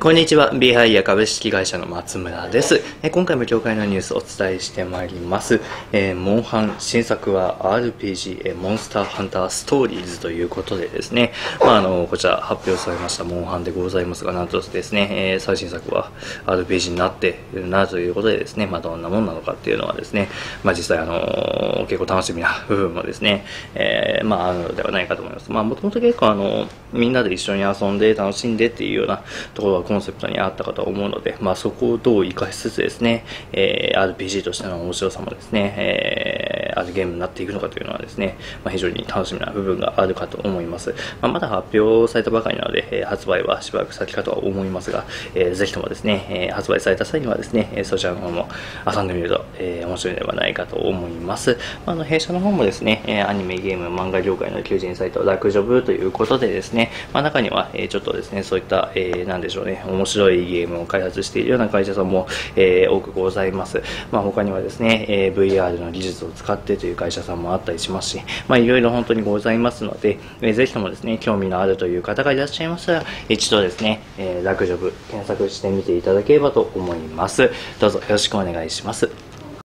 こんにちは。ビハイヤ株式会社の松村です。え今回も業界のニュースをお伝えしてまいります。えー、モンハン新作は RPG、えモンスターハンターストーリーズということでですね、まあ、あの、こちら発表されましたモンハンでございますが、なんとですね、えー、最新作は RPG になっているなということでですね、まあ、どんなもんなのかっていうのはですね、まあ、実際あの結構楽しみな部分もですね、えー、まあ、あるのではないかと思います。まあ、もともと結構あの、みんなで一緒に遊んで楽しんでっていうようなところがコンセプトにあったかと思うので、まあ、そこをどう生かしつつですね、えー、RPG としての面白さもですね、え、あるゲームになっていくのかというのはですね、まあ、非常に楽しみな部分があるかと思います。まあ、まだ発表されたばかりなので、えー、発売はしばらく先かとは思いますが、えー、ぜひともですね、えー、発売された際にはですね、そちらの方も遊んでみると、えー、面白いのではないかと思います。まあ、あの弊社の方もですね、えアニメ、ゲーム、漫画業界の求人サイト、ラクジョブということでですね、まあ、中には、えー、ちょっとですね、そういった、えー、なんでしょうね、面白いゲームを開発しているような会社さんも、えー、多くございます。まあ、他にはですね、えー、VR の技術を使ってってという会社さんもあったりしますし、まあ、いろいろ本当にございますので、えー、ぜひともですね、興味のあるという方がいらっしゃいましたら、一度ですね、えー、ラクジョブ検索してみていただければと思います。どうぞよろしくお願いします。